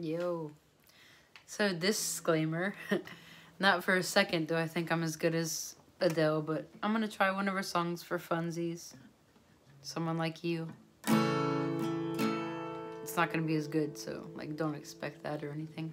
Yo. So disclaimer, not for a second do I think I'm as good as Adele, but I'm gonna try one of her songs for funsies. Someone like you. It's not gonna be as good, so like don't expect that or anything.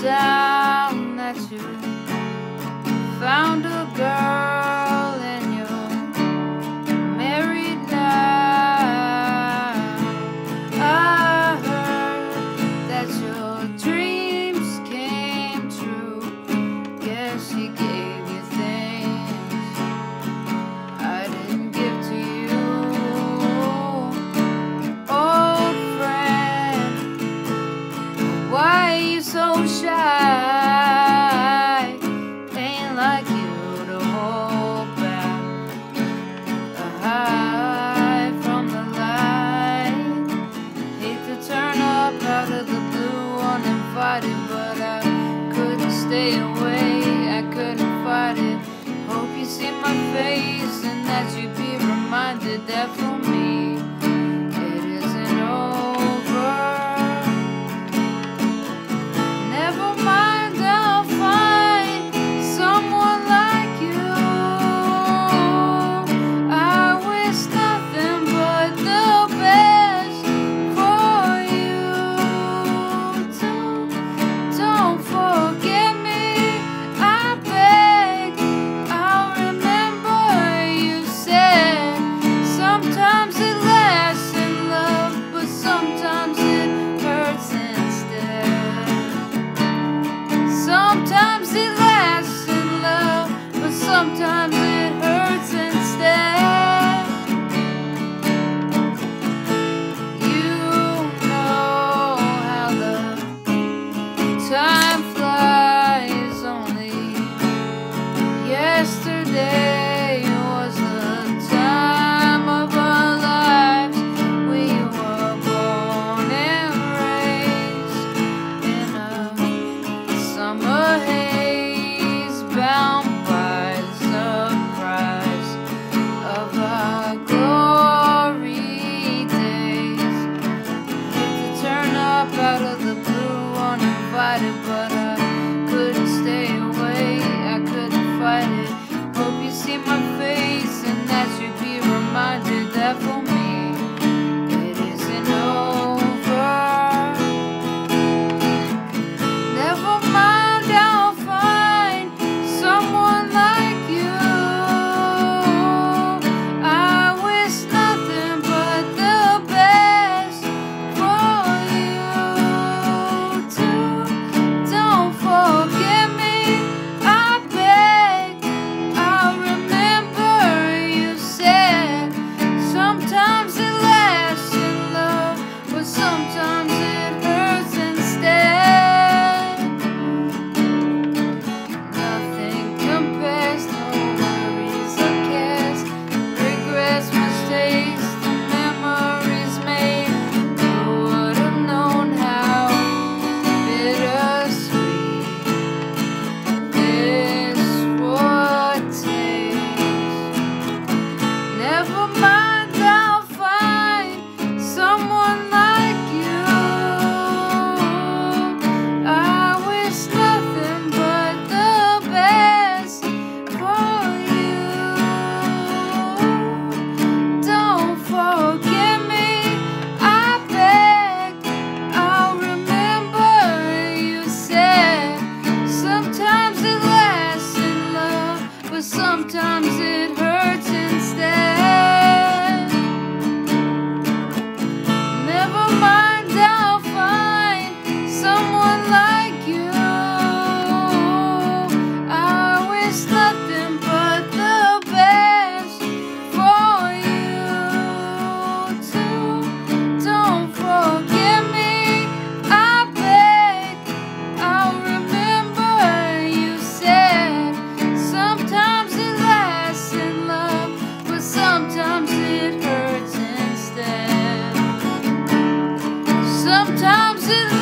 Down, that you found a girl so? Ain't like you to hold back, hide from the light. Hate to turn up out of the blue uninvited, but I couldn't stay away. I couldn't fight it. Hope you see my face and that you be reminded that for me sometimes it hurts instead. You know how the time flies. Only yesterday was the time of our lives. We were born and raised in a summer haze, out of the blue uninvited, but I couldn't stay away. I couldn't fight it. Hope you see my face in